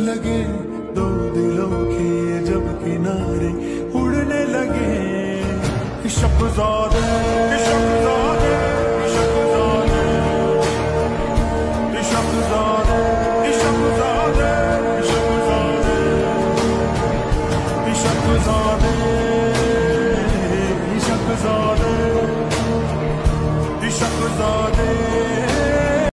लगे दो दिलों के जब किनारे उड़ने लगे। शब्जादे शब्जादे शब्जादे शब्जादे शब्जादे शब्जादे शब्जादे शब्जादे शब्जादे